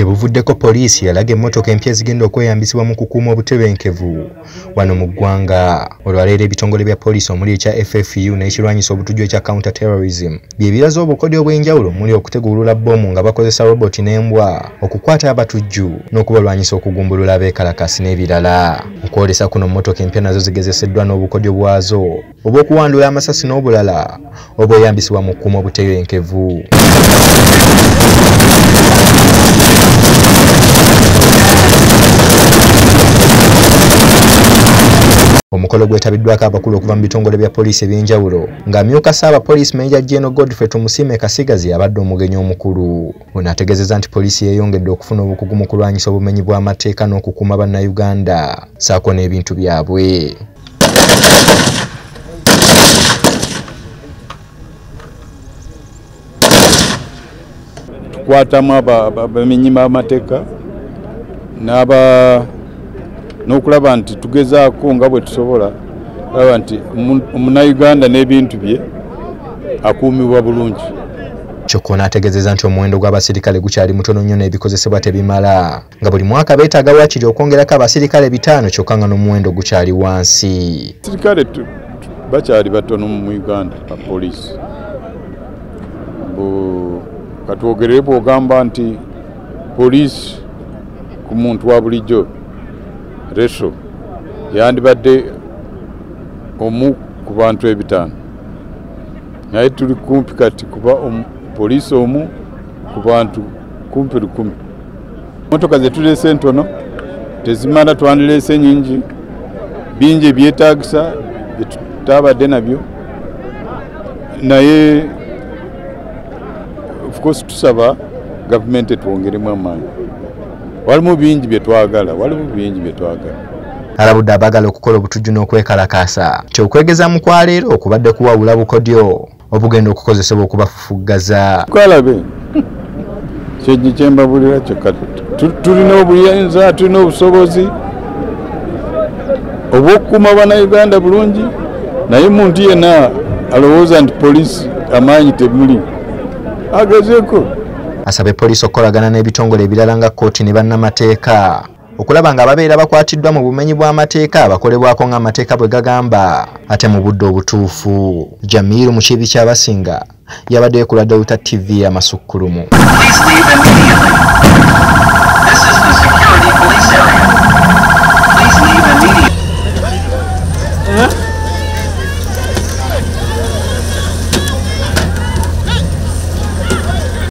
gye buvuddeko poliisi yalaga emmotoka empya ezigenda okweyambisibwa mu kukuuma obutebenkevu. Wano mu ggwanga olwaleero ebitongole bya poliisi omuli ekya ffu n'ekirwanyisa obutujju ekya counter terrorism bye biraza obukodyo obw'enjawulo omuli okutegulula bbomu nga bakozesa roboti n'embwa okukwata abatujju n'okubalwanyisa okugumbulula abeekalakasi n'ebirala. Okwolesa kuno mmotoka empya nazo zigezeseddwa n'obukodyo bwazo obw'okuwandula amasasi n'obulala obweyambisibwa mu kukuuma obutebenkevu omukolo gwetabiddwako abakulu okuva mu bitongole bya poliisi ebyenjawulo ng'amyuka saabapoliisi meja jeno godfrey tumusiime kasigazi abadde omugenyi omukulu. Ono ategeezezza nti poliisi yeeyongedde okufuna obukugu mu kulwanyisa obumenyi bw'amateeka n'okukuuma bannayuganda. Saako n'ebintu byabwe. Tukwatamu abamenyi b'amateeka n'aba n'okulaba nti tugezaako nga bwe tusobola laba nti omunauganda n'ebintu bye akuumibwa bulungi. Kyokka onaategeezezza nti omuwendo gw'abasirikale gukyali mutono nnyo n'ebikozesebwa tebimala. Nga buli mwaka beetaaga waakiri okwongerako abasirikale bitaano kyokka nga n'omuwendo gukyali wansi. Sirikale bakyali batono mu uganda bapoliisi katwogerere bwogamba nti poliisi ku muntu wa bulijjo reso yandibadde omu ku bantu ebitaano. Naye tuli kumpi kati kuba poliisi omu ku bantu kumpi lukumi. Motoka zetuleese ntono tezimala twandireese nyingi bingi ebyetagisa byetutabadde nabyo. Naye ofcourse tusaba gavumenti etwongeremu amaanyi walimu bingi byetwagala walimu bingi byetwagala alabudde abaagala okukola obutujju n'okwekalakaasa. Kyokwegezaamu kwa leero okubadde kuwawula bukodyo. Obugenda okukozesebwa okubafufuggaza. Twalabe. Kyenyi kyembabulira kyokka tulina obuyinza tulina obusobozi. Obwokukuuma bannayuganda bulungi naye muntu yenna alowooza nti poliisi amaanyi temuli. Agezeeko asaba poliisi okukolagana n'ebitongole ebirala nga kkooti ne bannamateeka. Okulaba nga ababeera bakwatiddwa mu bumenyi bw'amateeka bakolebwako ng'amateeka bwe gagamba. Ate mu budde obutuufu jamiru mu kibi ky'abasinga yabaddeyo ku ladawuta tv amasukkulumu